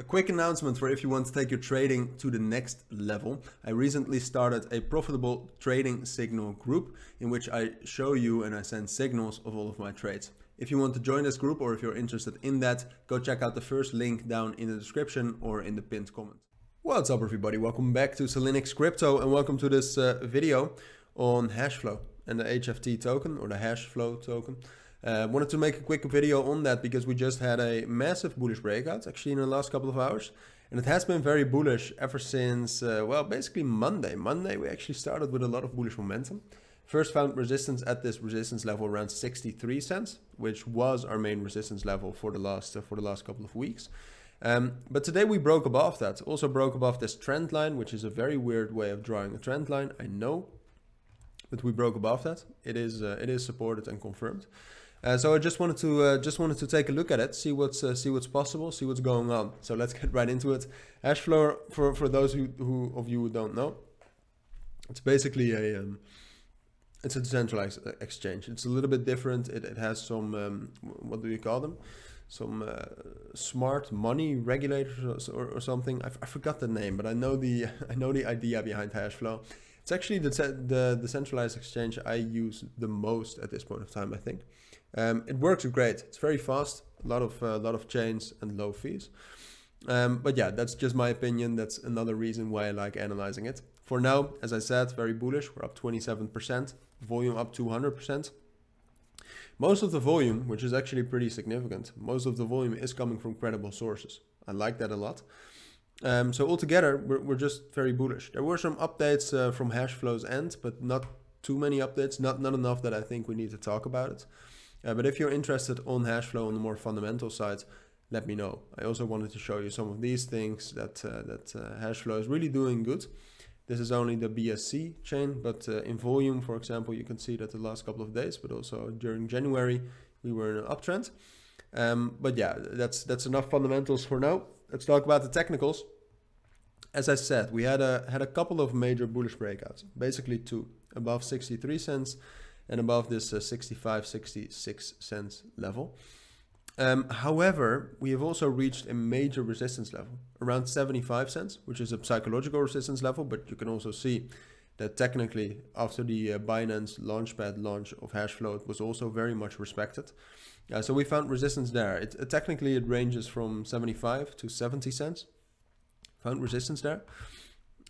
A quick announcement for if you want to take your trading to the next level. I recently started a profitable trading signal group in which I show you and I send signals of all of my trades. If you want to join this group or if you're interested in that, go check out the first link down in the description or in the pinned comment. What's up everybody, welcome back to Cilinix Crypto and welcome to this uh, video on Hashflow and the HFT token or the Hashflow token. Uh, wanted to make a quick video on that because we just had a massive bullish breakout actually in the last couple of hours. And it has been very bullish ever since, uh, well, basically Monday. Monday we actually started with a lot of bullish momentum. First found resistance at this resistance level around 63 cents, which was our main resistance level for the last uh, for the last couple of weeks. Um, but today we broke above that. Also broke above this trend line, which is a very weird way of drawing a trend line. I know, but we broke above that. It is uh, it is supported and confirmed. Uh, so I just wanted to uh, just wanted to take a look at it, see what's uh, see what's possible, see what's going on. So let's get right into it. Hashflow, for for those who, who of you who don't know, it's basically a um, it's a decentralized uh, exchange. It's a little bit different. It, it has some um, what do you call them? Some uh, smart money regulators or, or something. I, forgot the name, but I know the I know the idea behind Hashflow. It's actually the, the, the centralized exchange I use the most at this point of time, I think. Um, it works great. It's very fast, a lot of, uh, lot of chains and low fees. Um, but yeah, that's just my opinion. That's another reason why I like analyzing it. For now, as I said, very bullish. We're up 27%, volume up 200%. Most of the volume, which is actually pretty significant, most of the volume is coming from credible sources. I like that a lot. Um, so altogether, we're, we're just very bullish. There were some updates uh, from Hashflow's end, but not too many updates, not, not enough that I think we need to talk about it. Uh, but if you're interested on Hashflow on the more fundamental side, let me know. I also wanted to show you some of these things that, uh, that uh, Hashflow is really doing good. This is only the BSC chain, but uh, in volume, for example, you can see that the last couple of days, but also during January, we were in an uptrend. Um, but yeah, that's that's enough fundamentals for now. Let's talk about the technicals. As I said, we had a had a couple of major bullish breakouts, basically two, above 63 cents and above this uh, 65, 66 cents level. Um, however, we have also reached a major resistance level around 75 cents, which is a psychological resistance level, but you can also see that technically after the uh, Binance Launchpad launch of Hashflow, it was also very much respected. Uh, so we found resistance there. It, uh, technically, it ranges from 75 to 70 cents. Found resistance there.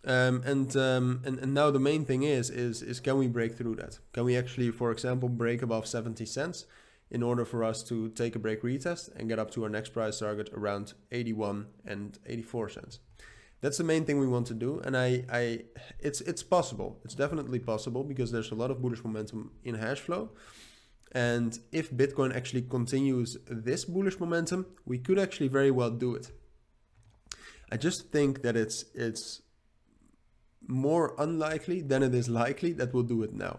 Um, and, um, and and now the main thing is is is can we break through that? Can we actually, for example, break above 70 cents in order for us to take a break retest and get up to our next price target around 81 and 84 cents? That's the main thing we want to do, and I, I, it's it's possible. It's definitely possible because there's a lot of bullish momentum in Hashflow. and if Bitcoin actually continues this bullish momentum, we could actually very well do it. I just think that it's it's more unlikely than it is likely that we'll do it now.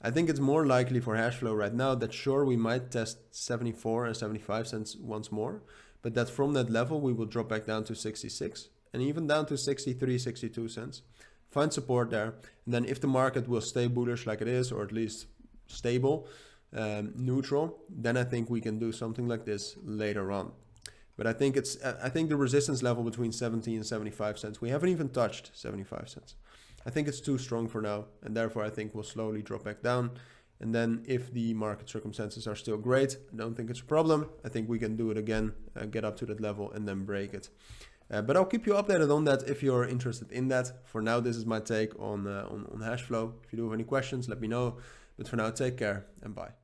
I think it's more likely for Hashflow right now that sure we might test 74 and 75 cents once more, but that from that level we will drop back down to 66 and even down to 63, 62 cents. Find support there. And then if the market will stay bullish like it is, or at least stable, um, neutral, then I think we can do something like this later on. But I think it's I think the resistance level between 70 and 75 cents, we haven't even touched 75 cents. I think it's too strong for now, and therefore I think we'll slowly drop back down. And then if the market circumstances are still great, I don't think it's a problem. I think we can do it again, uh, get up to that level and then break it. Uh, but I'll keep you updated on that if you're interested in that. For now, this is my take on, uh, on, on Hashflow. If you do have any questions, let me know. But for now, take care and bye.